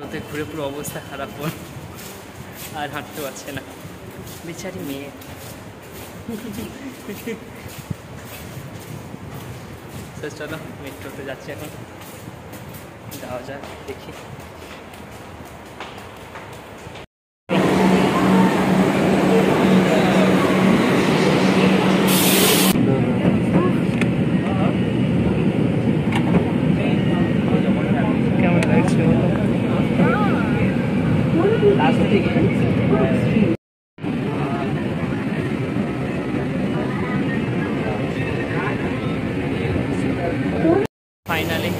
রোদে ঘুরে পুরো অবস্থা খারাপ হল আর হাঁটতে পারছে না। বেচারি মেয়ে। চলো মেট্রোতে যাচ্ছি এখন। যাওয়া যাক, দেখি কেমন লাগছে লাস্ট দিকে ফাইনালি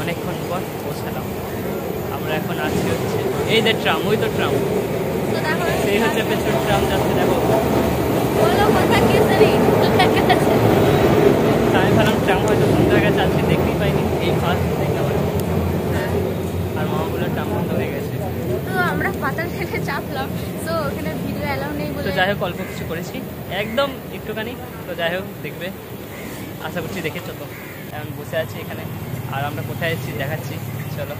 অনেকক্ষণ পর পৌঁছালাম আমরা এখন আছি হচ্ছে এই যে ট্রাম ওই তো ট্রাম। সেই হচ্ছে পেছন ট্রাম যাচ্ছে দেখো। গেছে আমি ভাবলাম ট্রাম হয়তো কোন জায়গায় যাচ্ছে দেখতেই পাইনি। এই ফার্স্ট দেখলাম আর আর মামা বলে ট্রাম বন্ধ হয়ে গেছে। তো আমরা পাতাল থেকে চাপলাম তো ওখানে ভিডিও অ্যালাউ নেই বলে। যাই হোক অল্প কিছু করেছি। একদম একটুখানি তো যাই হোক দেখবে। আশা করছি দেখেছ তো এখন বসে আছি এখানে। আর আমরা কোথায় এসেছি দেখাচ্ছি চলো।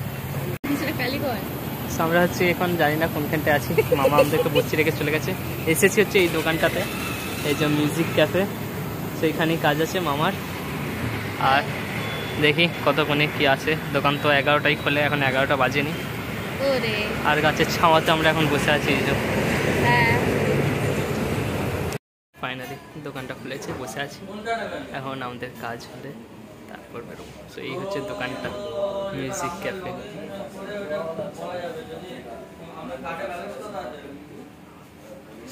কালীগঞ্জ। আমরা হচ্ছে এখন জানি না কোনখানটায় আছি। মামা আমাদেরকে বসে রেখে চলে গেছে। এসেছি হচ্ছে এই দোকানটাতে এই যে মিউজিক ক্যাফে সেইখানেই কাজ আছে মামার। আর দেখি কতক্ষণে কি আছে। দোকান তো এগারোটাই খোলে এখন এগারোটা বাজেনি। আর গাছের ছাওয়াতে আমরা এখন বসে আছি এই যে। হ্যাঁ। ফাইনালি দোকানটা খুলেছে বসে আছি। এখন আমাদের কাজ হলে তারপর বেরোবো। সো এই হচ্ছে দোকানটা মিউজিক ক্যাফে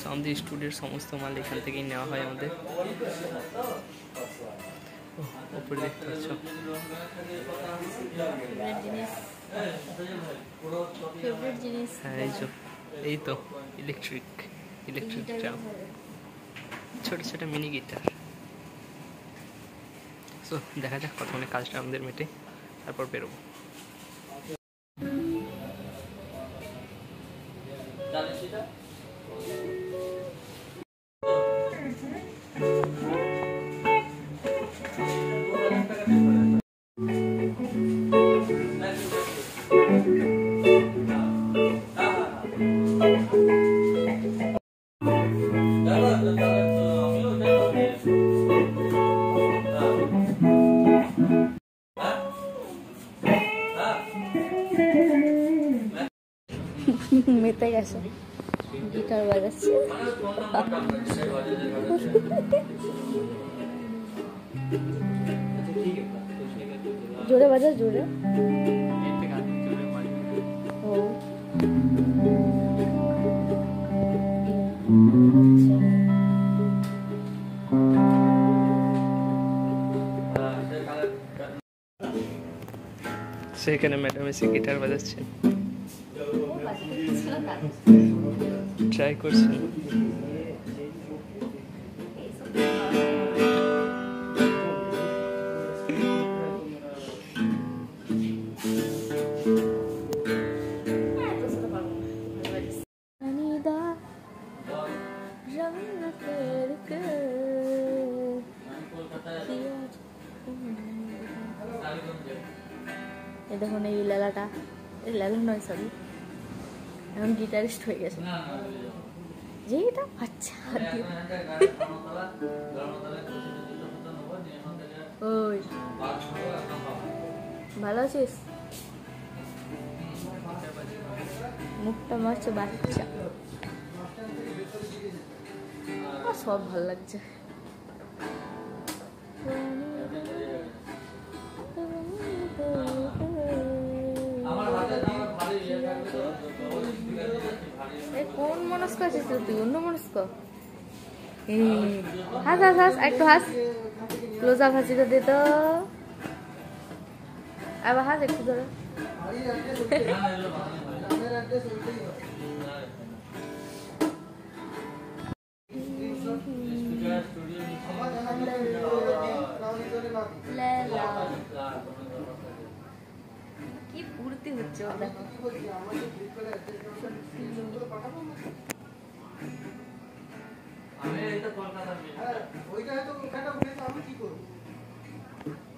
আমাদের স্টুডিওর সমস্ত মাল এখান থেকেই নেওয়া হয় আমাদের। ওহ, ওপরে দেখতে পাচ্ছ। হ্যাঁ এই যে এই তো ইলেকট্রিক ইলেকট্রিক ট্রাম ছোট ছোট মিনি গিটার সো দেখা যাক কতক্ষণে কাজটা আমাদের মেটে তারপর বেরোবো। মেতে গেছে গিটার বাজাচ্ছে জোরে বাজা জোরে ও সেখানে ম্যাডাম এসে গিটার বাজাচ্ছেন Tchaikovsky. দেখুন এই লালাটা এই লালন নয় সরি এখন গিটারিস্ট হয়ে গেছে। যে এটা আচ্ছা ওই। ভালো আছিস? মুখটা মারছে বাচ্চা। সব ভালো লাগছে। কোন মনস্ক আছিস তুই? অন্য মনস্ক? হাস হাস হাস একটু হাস। ক্লোজ আপ হাসিটা দে তো। আবার হাস একটু ধরো। কি ফুর্তি হচ্ছে ওর দেখো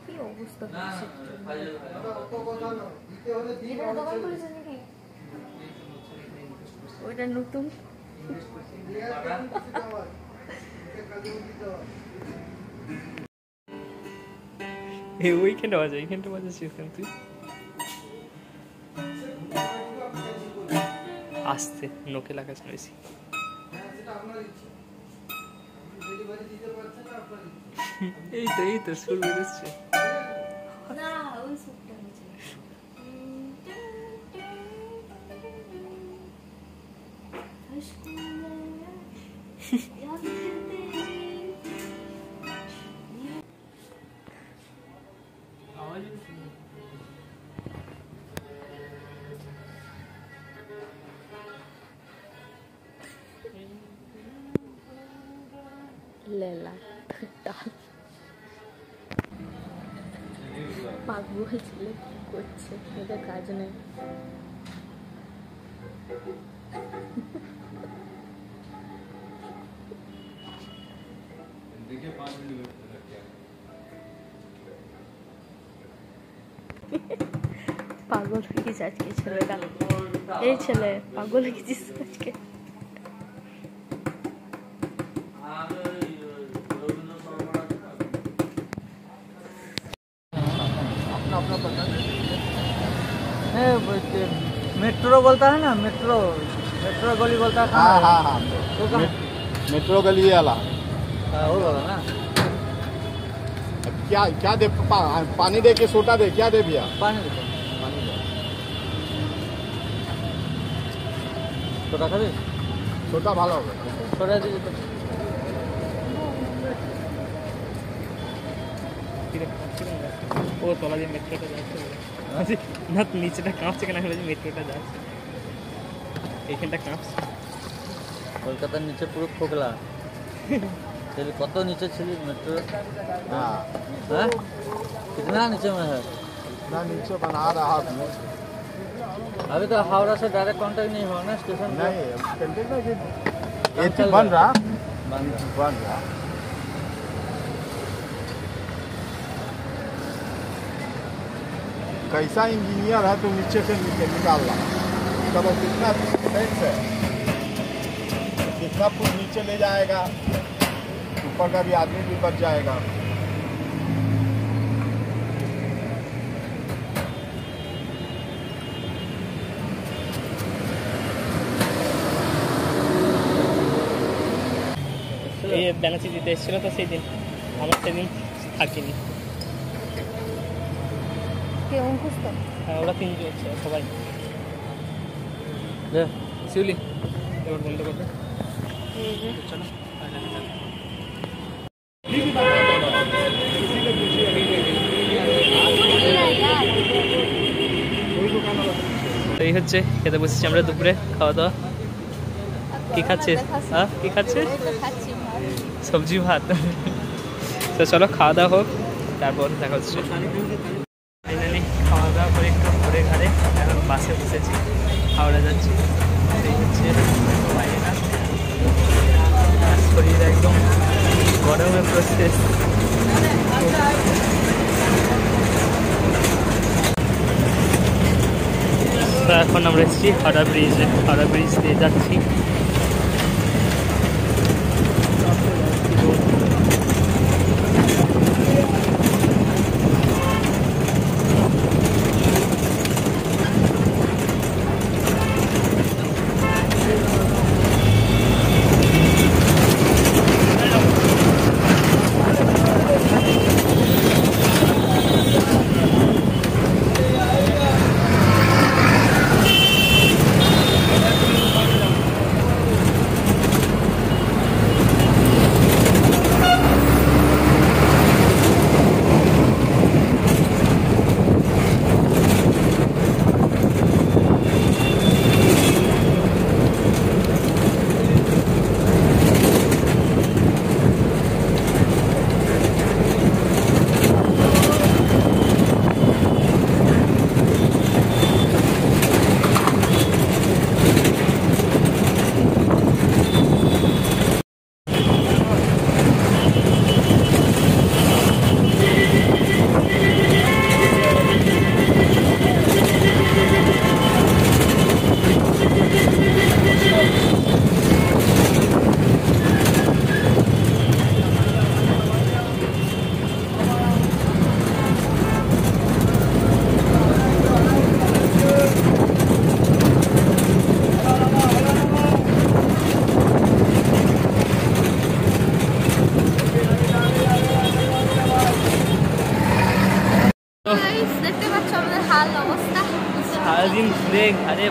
কি অবস্থা দোকান খুলেছিস নাকি? ওইটা নতুন? এই ওইখানটা বাজে এইখানটা বাজাচ্ছিস তুই? আস্তে নোকে লাগাস নইছি এই তো এই তো সুর বেরোচ্ছে Thank ওই সুরটা হচ্ছে লেলা ডাল পাগল ছেলে কি করছে এদের কাজ নেই পাগল হয়ে গেছে আজকে ছেলেটা এই ছেলে পাগল হয়ে গেছিস আজকে मेट्रो बोलता है ना मेट्रो मेट्रो गली बोलता है हाँ हाँ हाँ वो कहाँ मेट्रो गली वाला हाँ, वो वाला ना अब क्या क्या दे पा, पानी दे के सोटा दे क्या दे भैया पानी देखो पानी दे छोटा खाबি सोटा ভালো হবে छोटा दीजिए तो ও তলা দিয়ে মেট্রোটা যাচ্ছে বলে। বলছি, না নিচেটা কাঁপছে কেন আমি বলছি মেট্রোটা যাচ্ছে এইখানটা কাঁপছে কলকাতার নিচে পুরো খোকলা तेरे কত নিচে ছিলি মেট্রো हाँ हाँ कितना नीचे में है इतना नीचे बना रहा हूँ अभी तो हावड़ा से डायरेक्ट कांटेक्ट नहीं हुआ ना स्टेशन पे नहीं कंटेनर ना कि काम ये चल बन रहा रहा बंद बन रहा कैसा इंजीनियर है तो नीचे से नीचे निकाल रहा तब वो कितना साइड से कितना फुट नीचे ले जाएगा ऊपर का भी आदमी भी बच जाएगा এই বেনাচি দিতে এসেছিল তো সেই দিন আমার সেদিন থাকিনি কে অঙ্কুশ তো? হ্যাঁ ওরা তিনজন হচ্ছে সবাই। ले শিউলি। এবার এই যে চলো এই হচ্ছে খেতে বসেছি আমরা দুপুরে খাওয়া দাওয়া কি খাচ্ছিস? হ্যাঁ কি খাচ্ছিস? সবজি ভাত। তো চলো খাওয়া দাওয়া হোক তারপর দেখা হচ্ছে ফাইনালি খাওয়া দাওয়া করে একটু ঘুরে ঘাড়ে এখন বাসে বসেছি হাওড়া যাচ্ছি। শরীর একদম গরমে প্রসেস এখন আমরা এসেছি হাওড়া ব্রিজে। হাওড়া ব্রিজ দিয়ে যাচ্ছি।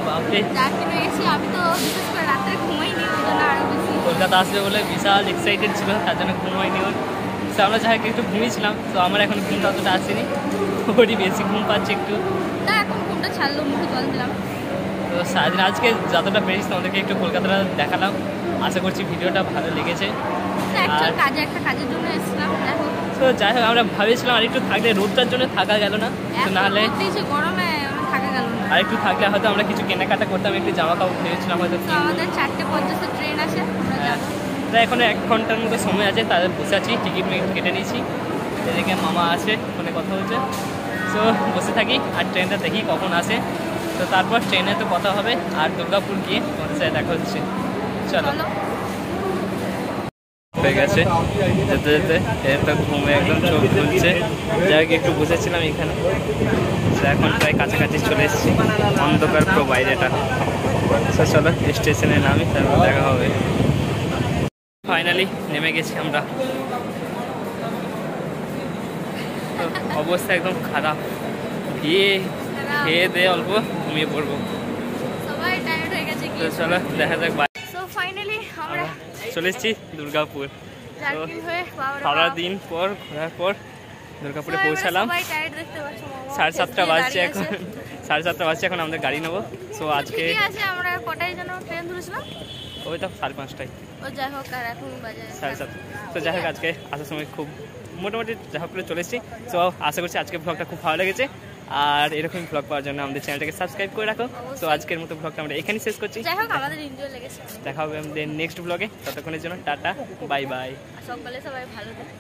বাপরে। আমি তো বিশেষ করে রাত্রে ঘুমাইনি ওই জন্য আরও বেশি। কলকাতা আসবে বলে বিশাল এক্সাইটেড ছিল তার জন্য ঘুম হয়নি ওর আমরা যাই একটু ঘুমিয়েছিলাম তো আমার এখন ঘুমটা অতটা আসেনি। ওরই বেশি ঘুম পাচ্ছে একটু। না এখন ঘুমটা ছাড়লো মুখে জল দিলাম। তো সারাদিন আজকে যতটা পেরেছি তোমাদেরকে একটু কলকাতাটা দেখালাম। আশা করছি ভিডিওটা ভালো লেগেছে। কাজে একটা কাজের জন্য এসেছিলাম তো যাই হোক আমরা ভেবেছিলাম আর একটু থাকলে রোদটার জন্য থাকা গেল না। তো নাহলে গরমে। আর একটু থাকলে হয়তো আমরা কিছু কেনাকাটা করতাম একটু জামা কাপড় ভেবেছিলাম হয়তো। আমাদের চারটে পঞ্চাশে ট্রেন আছে। প্রায় এখনও এক ঘণ্টার মতো সময় আছে তাদের বসে আছি টিকিট মিকিট কেটে নিয়েছি। এদিকে মামা আছে ফোনে কথা হচ্ছে সো বসে থাকি আর ট্রেনটা দেখি কখন আসে। তো তারপর ট্রেনে তো কথা হবে আর দুর্গাপুর গিয়ে তোমাদের সাথে দেখা হচ্ছে। চলো। হয়ে গেছে। যেতে যেতে তো ঘুমে একদম চোখ খুলছে। যাই একটু বসেছিলাম এখানে। এখন প্রায় কাছাকাছি চলে এসেছি। অন্ধকার পুরো বাইরেটা। চলো স্টেশনে নামি তারপর দেখা হবে। ফাইনালি নেমে গেছি আমরা। অবস্থা একদম খারাপ। গিয়ে খেয়ে দিয়ে অল্প ঘুমিয়ে পড়ব। তো চলো দেখা যাক বাই সো ফাইনালি আমরা চলে এসেছি দুর্গাপুর। সারা দিন পর ঘোরার পর দুর্গাপুরে পৌঁছালাম। সাড়ে সাতটা বাজছে এখন। সাড়ে সাতটা বাজছে এখন আমাদের গাড়ি নেব। সো আজকে আমরা কটায় যেন ট্রেন ধরেছিলাম? ওই তো সাড়ে পাঁচটায়। সাড়ে সাত। তো যাই হোক আজকে আসার সময় খুব মোটামুটি যাই হোক করে চলে এসেছি। সো আশা করছি আজকে ব্লগটা খুব ভালো লেগেছে। আর এরকম ব্লগ পাওয়ার জন্য আমাদের চ্যানেলটাকে সাবস্ক্রাইব করে রাখো। তো আজকের মতো ব্লগটা আমরা এখানেই শেষ করছি। দেখা হবে আমাদের নেক্সট ব্লগে ততক্ষণের জন্য টাটা বাই বাই সকালে সবাই ভালো থাকে